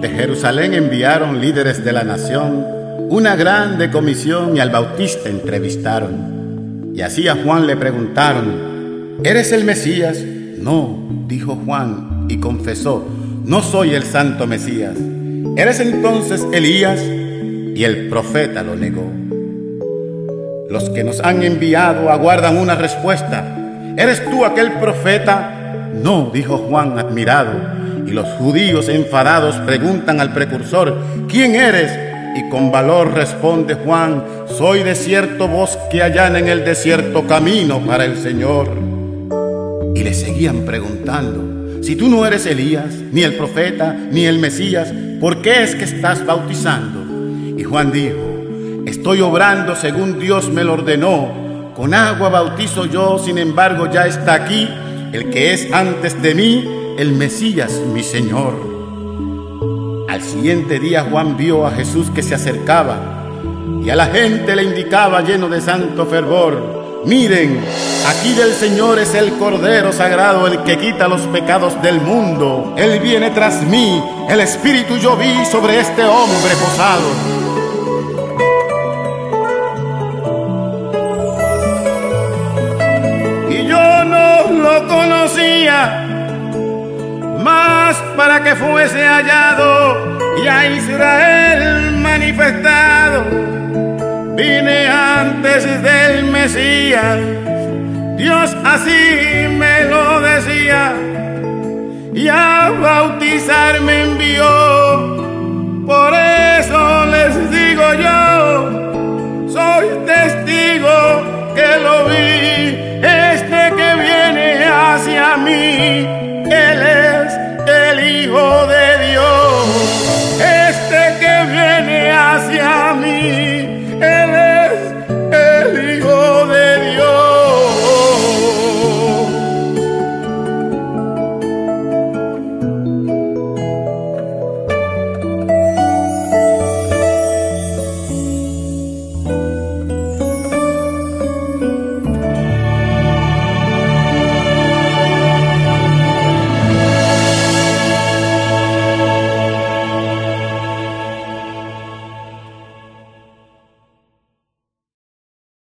De Jerusalén enviaron líderes de la nación una grande comisión y al Bautista entrevistaron. Y así a Juan le preguntaron, ¿eres el Mesías? No, dijo Juan y confesó, no soy el santo Mesías. ¿Eres entonces Elías? Y el profeta lo negó. Los que nos han enviado aguardan una respuesta. ¿Eres tú aquel profeta? No, dijo Juan admirado. Y los judíos enfadados preguntan al precursor, ¿quién eres? Y con valor responde Juan, soy de cierto bosque allá en el desierto camino para el Señor. Y le seguían preguntando, si tú no eres Elías, ni el profeta, ni el Mesías, ¿por qué es que estás bautizando? Y Juan dijo, estoy obrando según Dios me lo ordenó, con agua bautizo yo, sin embargo ya está aquí el que es antes de mí, el Mesías, mi Señor. Al siguiente día Juan vio a Jesús que se acercaba y a la gente le indicaba lleno de santo fervor, miren, aquí del Señor es el Cordero Sagrado el que quita los pecados del mundo. Él viene tras mí, el Espíritu yo vi sobre este hombre posado. conocía, más para que fuese hallado y a Israel manifestado. Vine antes del Mesías, Dios así me lo decía, y a bautizarme